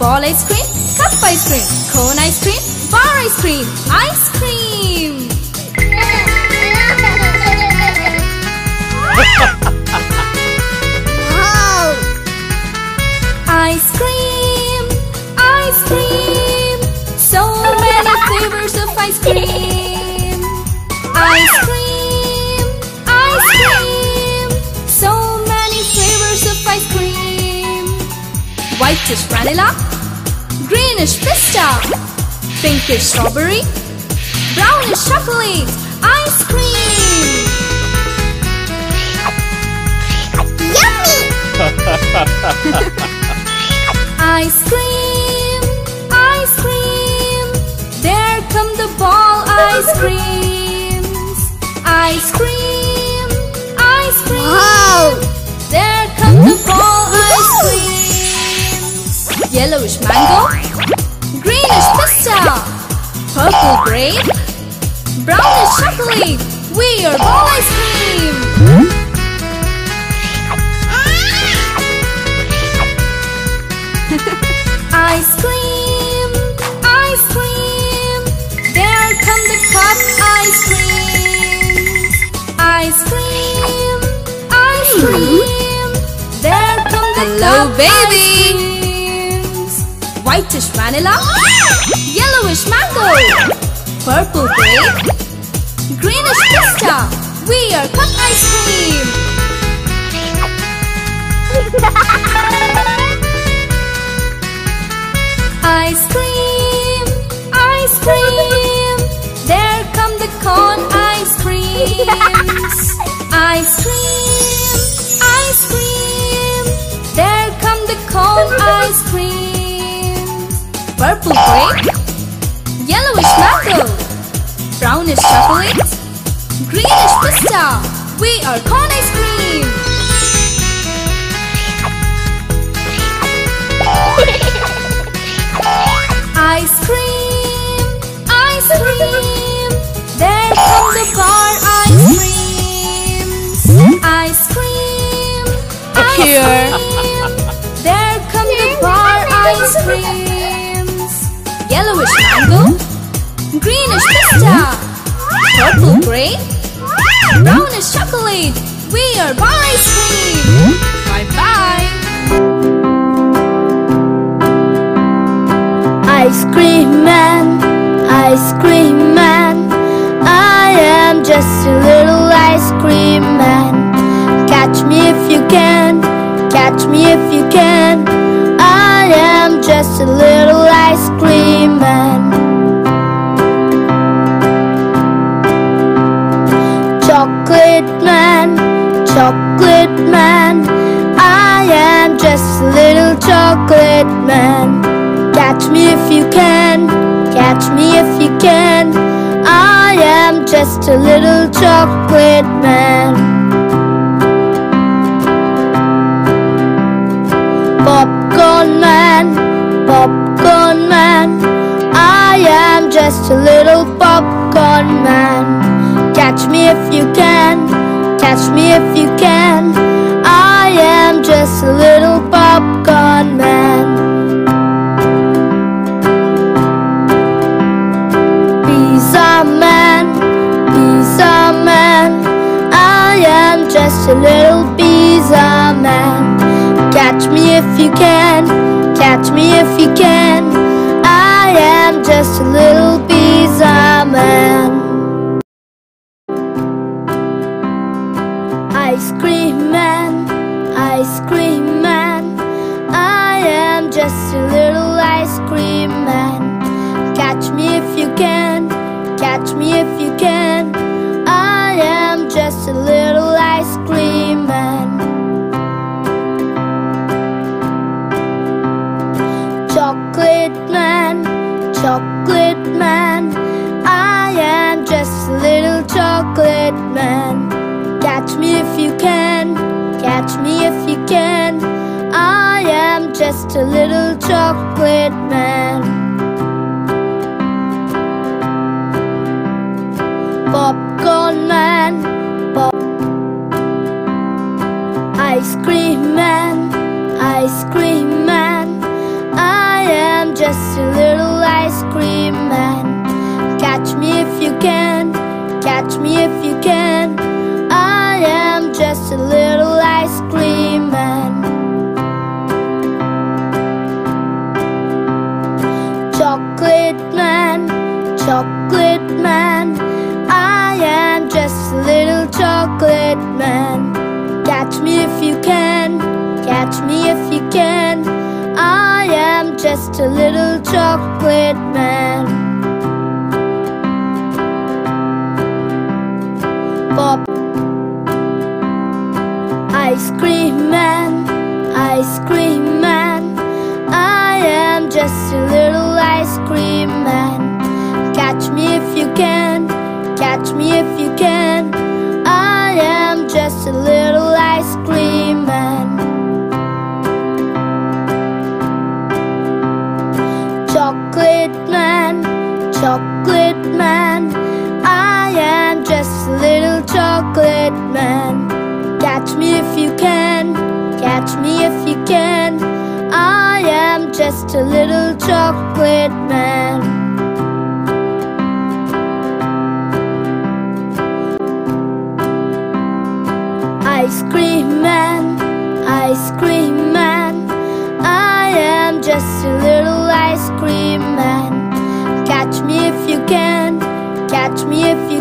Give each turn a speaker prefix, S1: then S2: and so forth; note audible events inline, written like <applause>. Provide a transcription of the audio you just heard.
S1: Ball ice cream, cup ice cream, cone ice cream, bar ice cream, ice cream. Whitish vanilla, greenish pista, pinkish strawberry, brownish chocolate, ice cream.
S2: Yummy! <laughs>
S1: Ice cream, ice cream. There come the ball ice creams. Ice cream, ice cream.
S2: Wow!
S1: Yellowish mango, greenish pista, purple grape, brownish chocolate. We are ball <laughs> ice cream. Ice cream, ice cream. There come the cup ice creams. Ice cream, ice cream. There come the
S3: Hello, baby.
S1: Whitish vanilla, yellowish mango, purple grape, greenish pista. We are cup ice cream. <laughs> Ice cream, ice cream. There come the cone ice creams. Ice cream, ice cream. There come the cone ice creams. Purple grape, yellowish mango, brownish chocolate, greenish pista. We are cone <laughs> ice cream. Ice cream, ice cream. Yellowish mango, greenish pista, purple grape, brownish chocolate. We are bar ice cream. Bye bye.
S2: Ice cream man, ice cream man. I am just a little ice cream man. Catch me if you can, catch me if you can. I am just a little me if you can, catch me if you can. I am just a little chocolate man. Popcorn man, popcorn man. I am just a little popcorn man. Catch me if you can, catch me if you can. A little pizza man. Catch me if you can, catch me if you can. I am just a little pizza man. Ice cream man, ice cream man. I am just a little ice cream man. Catch me if you can, catch me if you can. Chocolate man. I am just a little chocolate man. Catch me if you can, catch me if you can. I am just a little chocolate man. Popcorn man, pop. Ice cream man, a little chocolate man. Pop Ice cream man, ice cream man. I am just a little ice cream chocolate man. I am just a little chocolate man. Catch me if you can, catch me if you can. I am just a little chocolate man. Ice cream man, ice cream man. I am just a little me if you